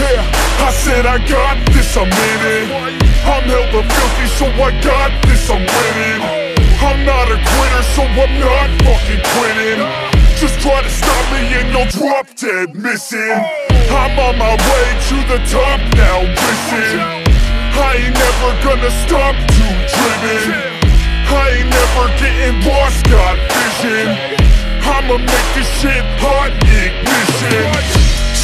Yeah, I said I got this, I'm in it. I'm hella filthy, so I got this, I'm winning. I'm not a quitter, so I'm not fucking quitting. Just try to stop me and you'll drop dead missing. I'm on my way to the top now, listen. I ain't never gonna stop too driven. I ain't never getting lost, got vision. I'ma make this shit hot ignition.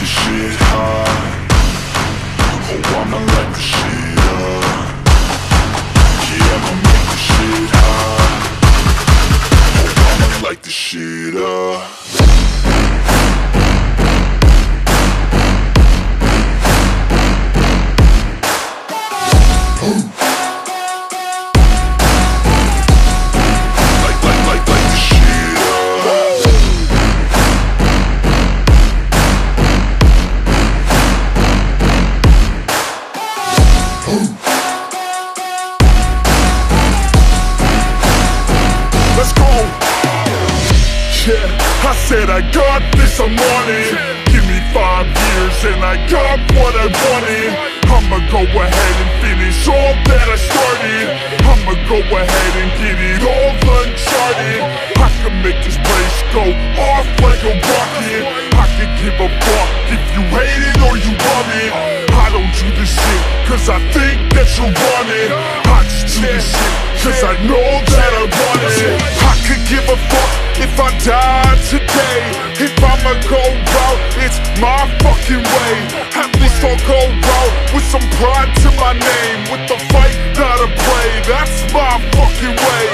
This shit hot Oh, I'ma light the shit up Yeah, I'ma make this shit hot Oh, I'ma light the shit up Let's go. Yeah, I said I got this, I'm on it. Give me five years and I got what I wanted. I'ma go ahead and finish all that I started. I'ma go ahead and get it all uncharted. I can make this place go off like a rocket. I can give a fuck if you hate it or you love it. I don't do this shit cause I think that you want it. I just do this shit cause I know that give a fuck if I die today. If I'ma go out, it's my fucking way. At least I'll go out with some pride to my name. With the fight I play, that's my fucking way.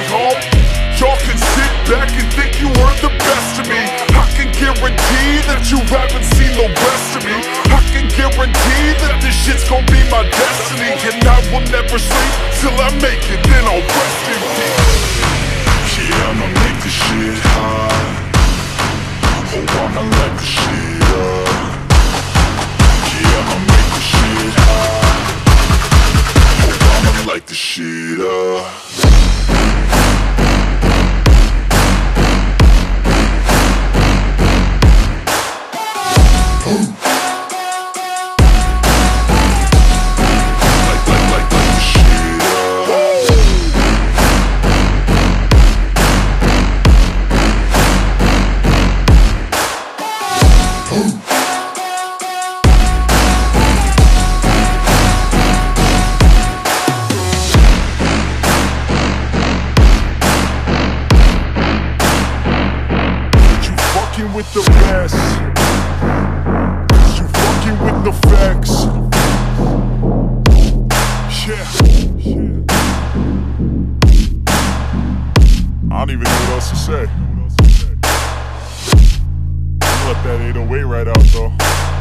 Y'all can sit back and think you were the best of me. I can guarantee that you haven't seen the rest of me. I can guarantee that this shit's gonna be my destiny. And I will never sleep till I make it, then I'll rest in peace. Yeah, I'ma make this shit hot. Oh, I'ma light the shit up. The best. You fucking with the facts. Yeah. I don't even know what else to say. I'm gonna let that 808 right out though.